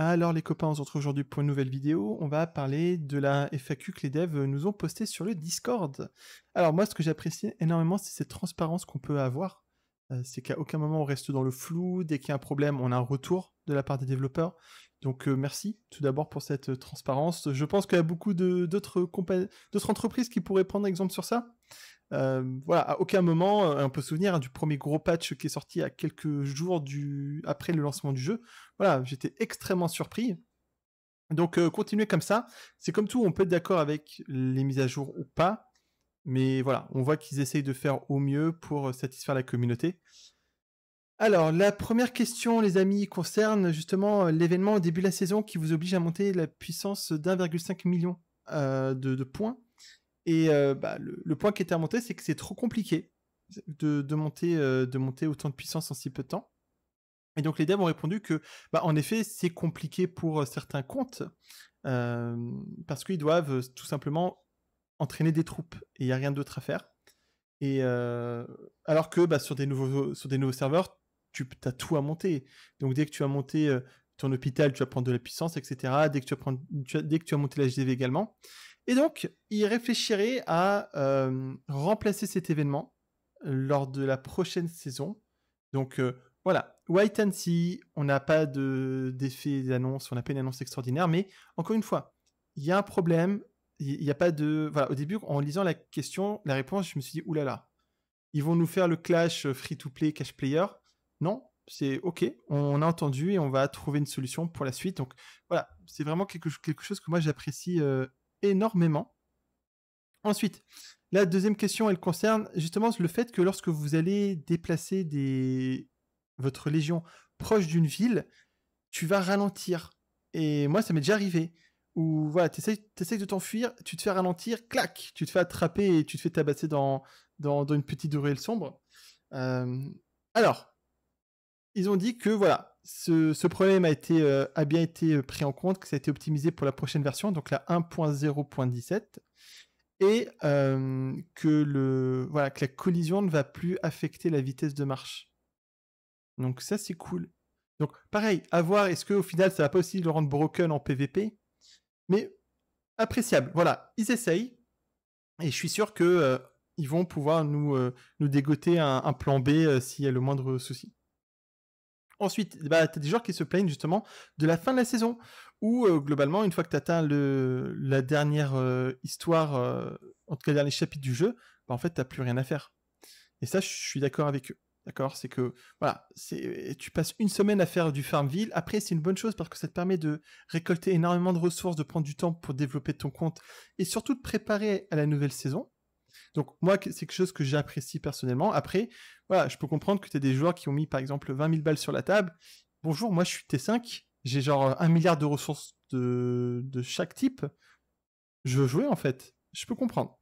Alors les copains, on se retrouve aujourd'hui pour une nouvelle vidéo. On va parler de la FAQ que les devs nous ont postée sur le Discord. Alors moi, ce que j'apprécie énormément, c'est cette transparence qu'on peut avoir. Euh, c'est qu'à aucun moment on reste dans le flou. Dès qu'il y a un problème, on a un retour de la part des développeurs. Donc euh, merci tout d'abord pour cette euh, transparence. Je pense qu'il y a beaucoup d'autres entreprises qui pourraient prendre exemple sur ça. Voilà, à aucun moment, on peut se souvenir hein, du premier gros patch qui est sorti à quelques jours après le lancement du jeu. Voilà, j'étais extrêmement surpris. Donc euh, continuez comme ça. C'est comme tout, on peut être d'accord avec les mises à jour ou pas. Mais voilà, on voit qu'ils essayent de faire au mieux pour satisfaire la communauté. Alors, la première question, les amis, concerne justement l'événement au début de la saison qui vous oblige à monter la puissance d'1,5 million de, points. Et euh, bah, le, point qui était remonté, c'est que c'est trop compliqué monter, euh, de monter autant de puissance en si peu de temps. Et donc les devs ont répondu que, bah, en effet, c'est compliqué pour euh, certains comptes parce qu'ils doivent tout simplement entraîner des troupes et il n'y a rien d'autre à faire. Et alors que bah, sur des nouveaux sur des nouveaux serveurs, tu as tout à monter. Donc dès que tu as monté ton hôpital, tu vas prendre de la puissance, etc. Dès que tu prendre, dès que tu as monté la GDV également. Et donc, il réfléchirait à remplacer cet événement lors de la prochaine saison. Donc voilà, White and See, on n'a pas d'effet d'annonce, on n'a pas une annonce extraordinaire, mais encore une fois, il y a un problème, il n'y a pas de... Voilà, au début, en lisant la question, la réponse, je me suis dit, oulala, ils vont nous faire le clash free-to-play, cash player. Non, c'est ok, on a entendu et on va trouver une solution pour la suite. Donc voilà, c'est vraiment quelque, quelque chose que moi j'apprécie euh, énormément. Ensuite, la deuxième question, elle concerne justement le fait que lorsque vous allez déplacer des... votre légion proche d'une ville, tu vas ralentir. Et moi, ça m'est déjà arrivé. Où voilà, tu essaies, de t'enfuir, tu te fais ralentir, clac, tu te fais attraper et tu te fais tabasser dans, dans, une petite ruelle sombre. Euh, alors, ils ont dit que voilà, ce, problème euh, a bien été euh, pris en compte, que ça a été optimisé pour la prochaine version, donc la 1.0.17, et que, le, voilà, que la collision ne va plus affecter la vitesse de marche. Donc ça, c'est cool. Donc pareil, à voir, est-ce qu'au final, ça va pas aussi le rendre broken en PvP Mais appréciable. Voilà, ils essayent, et je suis sûr que ils vont pouvoir nous, nous dégoter un, plan B s'il y a le moindre souci. Ensuite, bah, tu as des joueurs qui se plaignent justement de la fin de la saison, où euh, globalement, une fois que tu atteins le, la dernière euh, histoire, euh, en tout cas le dernier chapitre du jeu, bah, en fait, tu plus rien à faire. Et ça, je suis d'accord avec eux. D'accord C'est que, voilà, tu passes une semaine à faire du Farmville. Après, c'est une bonne chose parce que ça te permet de récolter énormément de ressources, de prendre du temps pour développer ton compte et surtout de préparer à la nouvelle saison. Donc moi, c'est quelque chose que j'apprécie personnellement. Après, voilà, je peux comprendre que tu as des joueurs qui ont mis par exemple 20 000 balles sur la table. Bonjour, moi je suis T5, j'ai genre un milliard de ressources de, chaque type. Je veux jouer en fait. Je peux comprendre.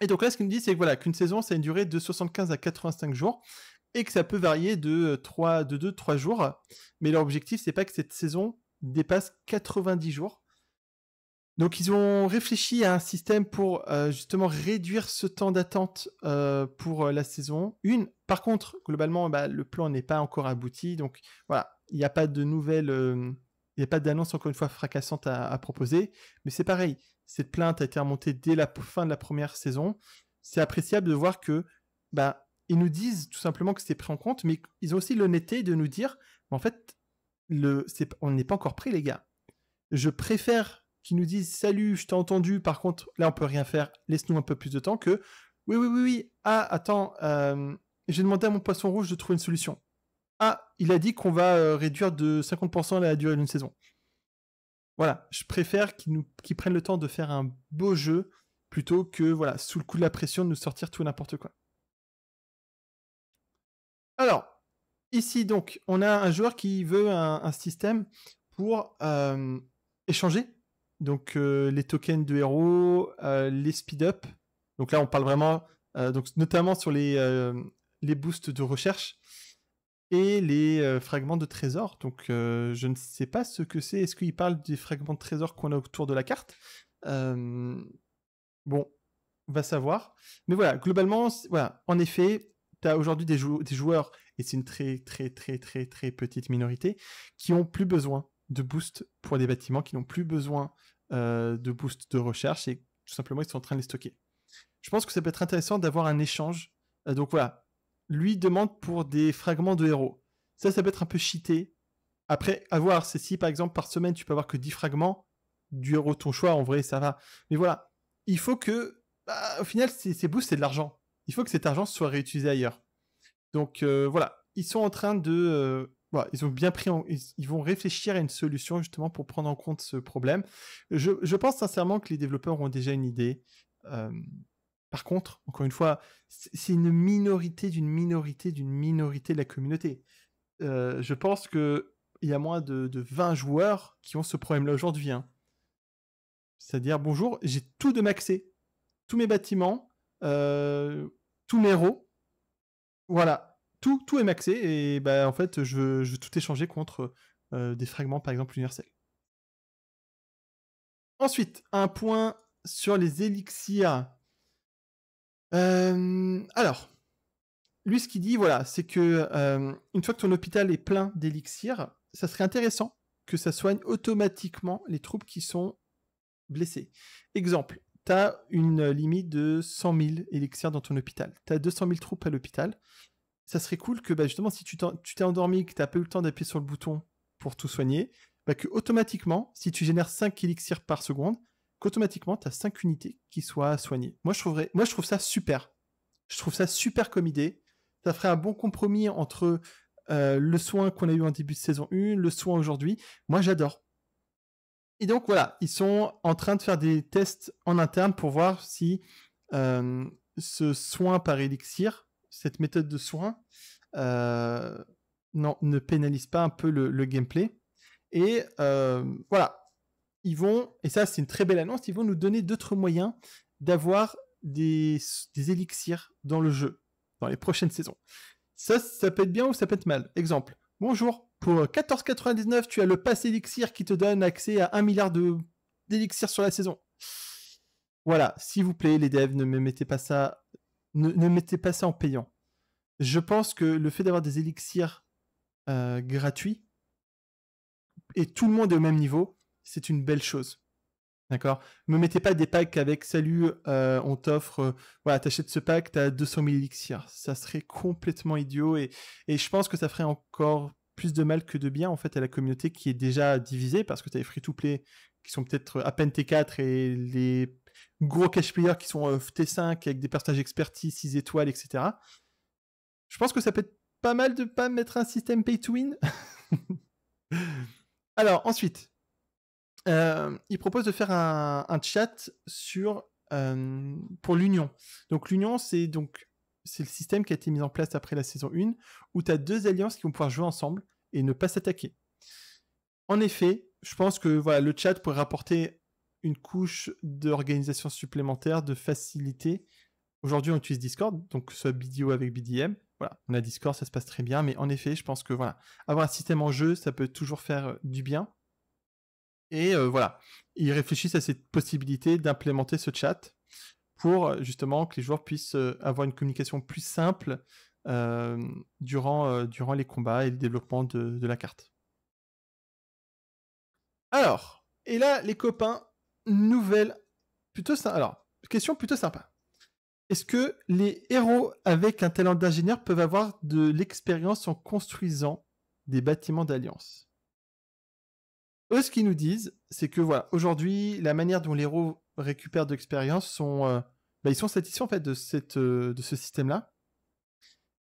Et donc là, ce qu'il me dit, c'est voilà, qu'une saison, ça a une durée de 75 à 85 jours et que ça peut varier de 3, de 2, 3 jours. Mais leur objectif, c'est pas que cette saison dépasse 90 jours. Donc ils ont réfléchi à un système pour euh, justement réduire ce temps d'attente euh, pour euh, la saison 1. Par contre, globalement, bah, le plan n'est pas encore abouti. Donc voilà, il n'y a pas de nouvelles, il n'y a pas d'annonce encore une fois fracassante à, proposer. Mais c'est pareil, cette plainte a été remontée dès la fin de la première saison. C'est appréciable de voir que bah, ils nous disent tout simplement que c'est pris en compte, mais ils ont aussi l'honnêteté de nous dire, en fait, le, on n'est pas encore prêt les gars. Je préfère qui nous disent salut, je t'ai entendu, par contre là on peut rien faire, laisse-nous un peu plus de temps que oui oui oui oui ah attends euh, j'ai demandé à mon poisson rouge de trouver une solution. Il a dit qu'on va euh, réduire de 50% la durée d'une saison. Voilà, je préfère qu'ils prennent le temps de faire un beau jeu plutôt que voilà sous le coup de la pression de nous sortir tout n'importe quoi. Alors ici donc on a un joueur qui veut un, système pour euh, échanger donc euh, les tokens de héros, les speed up. Donc là, on parle vraiment, notamment sur les boosts de recherche et les fragments de trésors. Donc je ne sais pas ce que c'est. Est-ce qu'il parle des fragments de trésors qu'on a autour de la carte? Bon, on va savoir. Mais voilà, globalement, voilà. En effet, tu as aujourd'hui des, des, joueurs, et c'est une très très très très très petite minorité, qui ont plus besoin de boost pour des bâtiments qui n'ont plus besoin de boost de recherche et tout simplement ils sont en train de les stocker. Je pense que ça peut être intéressant d'avoir un échange. donc voilà, lui demande pour des fragments de héros. Ça, ça peut être un peu cheaté. Après, à voir, c'est si par exemple par semaine tu peux avoir que 10 fragments du héros ton choix, en vrai ça va. Mais voilà, il faut que, bah, au final, ces, boosts c'est de l'argent. Il faut que cet argent soit réutilisé ailleurs. Donc euh, voilà, ils sont en train de, euh, voilà, ils ont bien pris, ils, vont réfléchir à une solution justement pour prendre en compte ce problème. Je, pense sincèrement que les développeurs ont déjà une idée. Euh, par contre, encore une fois, c'est une minorité d'une minorité d'une minorité de la communauté. je pense que il y a moins de, 20 joueurs qui ont ce problème-là aujourd'hui. Hein. C'est-à-dire, bonjour, j'ai tout de maxé. Tous mes bâtiments, euh, tous mes héros. Voilà, tout, tout est maxé. Et bah, en fait, je veux, tout échanger contre euh, des fragments, par exemple, universels. Ensuite, un point sur les élixirs. Euh, alors, lui, ce qu'il dit, voilà, c'est que une fois que ton hôpital est plein d'élixirs, ça serait intéressant que ça soigne automatiquement les troupes qui sont blessées. Exemple, tu as une limite de 100 000 élixirs dans ton hôpital. Tu as 200 000 troupes à l'hôpital. Ça serait cool que bah, justement, si tu t'es endormi, que tu n'as pas eu le temps d'appuyer sur le bouton pour tout soigner, bah, que automatiquement, si tu génères 5 élixirs par seconde, qu'automatiquement, tu as 5 unités qui soient soignées. Moi je, trouverais, moi, je trouve ça super. Je trouve ça super comme idée. Ça ferait un bon compromis entre euh, le soin qu'on a eu en début de saison 1, le soin aujourd'hui. Moi, j'adore. Et donc voilà, ils sont en train de faire des tests en interne pour voir si euh, ce soin par élixir, cette méthode de soin, euh, non, ne pénalise pas un peu le, gameplay. Et voilà, ils vont, et ça c'est une très belle annonce, ils vont nous donner d'autres moyens d'avoir des, des élixirs dans le jeu, dans les prochaines saisons. Ça, ça peut être bien ou ça peut être mal. Exemple. Bonjour. Pour 14,99, tu as le pass élixir qui te donne accès à 1 milliard d'élixirs sur la saison. Voilà. S'il vous plaît, les devs, ne me mettez pas ça, ne, mettez pas ça en payant. Je pense que le fait d'avoir des élixirs euh, gratuits et tout le monde est au même niveau, c'est une belle chose. D'accord? Me mettez pas des packs avec salut, euh, on t'offre, euh, voilà, t'achètes ce pack, t'as 200 000 élixirs. Ça serait complètement idiot et, et je pense que ça ferait encore plus de mal que de bien en fait à la communauté qui est déjà divisée parce que t'as les free-to-play qui sont peut-être à peine T4 et les gros cash players qui sont euh, T5 avec des personnages expertise 6 étoiles, etc. Je pense que ça peut être pas mal de pas mettre un système pay to win. Alors ensuite, euh, il propose de faire un, chat sur euh, pour l'union. Donc l'union, c'est donc c'est le système qui a été mis en place après la saison 1, où tu as deux alliances qui vont pouvoir jouer ensemble et ne pas s'attaquer. En effet, je pense que voilà, le chat pourrait apporter une couche d'organisation supplémentaire, de facilité. Aujourd'hui, on utilise Discord, donc que ce soit BDO avec BDM. Voilà, on a Discord, ça se passe très bien, mais en effet, je pense que voilà, avoir un système en jeu, ça peut toujours faire du bien. Et euh, voilà, ils réfléchissent à cette possibilité d'implémenter ce chat pour euh, justement que les joueurs puissent euh, avoir une communication plus simple durant, durant les combats et le développement de, la carte. Alors, et là, les copains, nouvelle plutôt. Alors, question plutôt sympa. Est-ce que les héros avec un talent d'ingénieur peuvent avoir de l'expérience en construisant des bâtiments d'alliance? Eux, ce qu'ils nous disent, c'est que voilà, aujourd'hui, la manière dont les héros récupèrent de l'expérience euh, bah, ils sont satisfaits en fait de euh, ce système-là.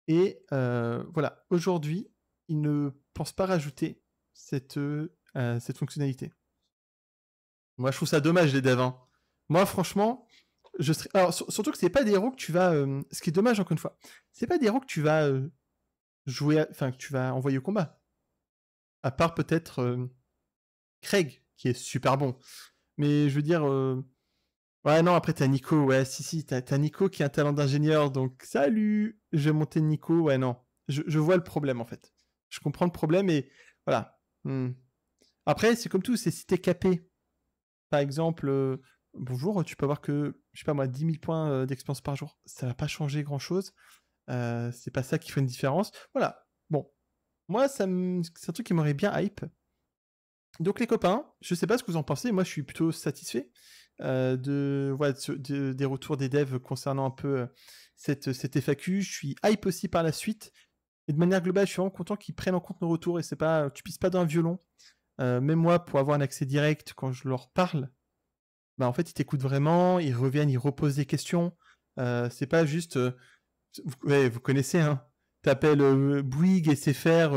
Et euh, voilà, aujourd'hui, ils ne pensent pas rajouter cette, cette fonctionnalité. Moi, je trouve ça dommage les devs. Hein. Moi, franchement, je serais. Alors, surtout que c'est pas des héros que tu vas. Ce qui est dommage encore une fois, c'est pas des héros que tu vas jouer, enfin que tu vas envoyer au combat. À part peut-être Craig, qui est super bon. Mais je veux dire, euh, ouais, non, après t'as Nico, ouais, si, si, t'as Nico qui a un talent d'ingénieur, donc salut, je vais monter Nico, ouais, non. Je, vois le problème en fait. Je comprends le problème et voilà. Hmm. Après, c'est comme tout, c'est si t'es capé. Par exemple, euh, bonjour, tu peux avoir que, je sais pas moi, 10 000 points euh, d'expérience par jour. Ça va pas changer grand chose. c'est pas ça qui fait une différence. Voilà. Bon. Moi, ça c'est un truc qui m'aurait bien hype. Donc les copains, je sais pas ce que vous en pensez, moi je suis plutôt satisfait euh, des retours des devs concernant un peu euh, cette, FAQ. Je suis hype aussi par la suite. Et de manière globale, je suis vraiment content qu'ils prennent en compte nos retours et c'est pas, tu pisses pas dans un violon. Euh, même moi, pour avoir un accès direct quand je leur parle, bah en fait ils t'écoutent vraiment, ils reviennent, ils reposent des questions. c'est pas juste, vous, vous connaissez, hein. T'appelles Bouygues et c'est faire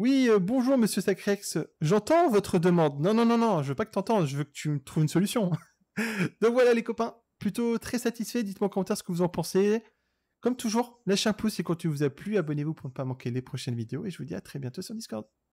oui, euh, bonjour Monsieur Sacrex, j'entends votre demande. Non, non, non, non, je veux pas que t'entends, je veux que tu me trouves une solution. Donc voilà les copains, plutôt très satisfait, dites-moi en commentaire ce que vous en pensez. Comme toujours, lâchez un pouce et quand tu vous a plu, abonnez-vous pour ne pas manquer les prochaines vidéos et je vous dis à très bientôt sur Discord.